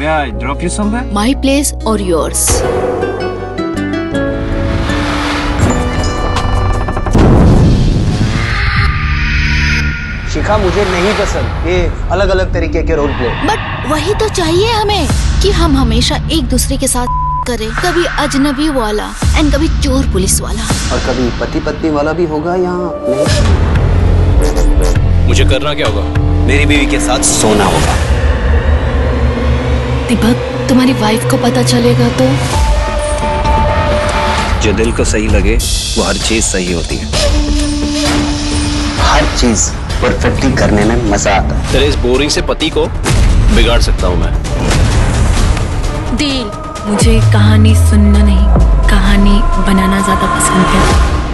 May I drop you somewhere? My place or yours? शिखा मुझे नहीं पसंद ये अलग अलग तरीके के रोल प्ले बट वही तो चाहिए हमें कि हम हमेशा एक दूसरे के साथ करें कभी अजनबी वाला एंड कभी चोर पुलिस वाला। और कभी पति पत्नी वाला भी होगा या नहीं? मुझे करना क्या होगा? मेरी बीवी के साथ सोना होगा। दीपक तुम्हारी वाइफ को पता चलेगा तो? जो दिल को सही लगे वो हर चीज़ सही होती है। हर चीज़ परफेक्टली करने में मज़ा आता है। तेरे इस बोरिंग से पति को बिगाड़ सकता हूँ मैं। डील मुझे कहानी सुनना नहीं कहानी बनाना ज़्यादा पसंद है।